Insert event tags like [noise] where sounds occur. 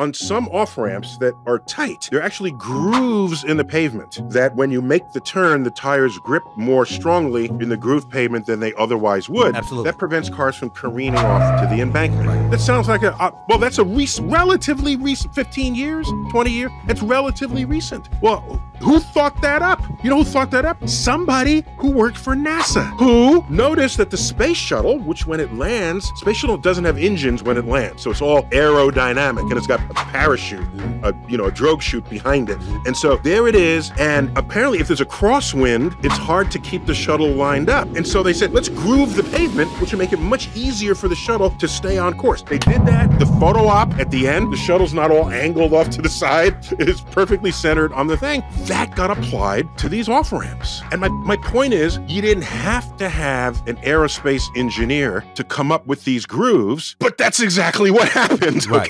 on some off ramps that are tight, there are actually grooves in the pavement that when you make the turn, the tires grip more strongly in the groove pavement than they otherwise would. Absolutely. That prevents cars from careening off to the embankment. That sounds like a, uh, well, that's a rec- relatively recent 15 years, 20 years. It's relatively recent. Well, who thought that up? You know who thought that up? Somebody who worked for NASA, who noticed that the space shuttle, which when it lands, space shuttle doesn't have engines when it lands, so it's all aerodynamic, and it's got a parachute, a you know, a drogue chute behind it, and so there it is. And apparently, if there's a crosswind, it's hard to keep the shuttle lined up, and so they said, let's groove the pavement, which will make it much easier for the shuttle to stay on course. They did that. The photo op at the end, the shuttle's not all angled off to the side; [laughs] it is perfectly centered on the thing that got applied to these off ramps. And my, my point is, you didn't have to have an aerospace engineer to come up with these grooves, but that's exactly what [laughs] happened. Right. Okay.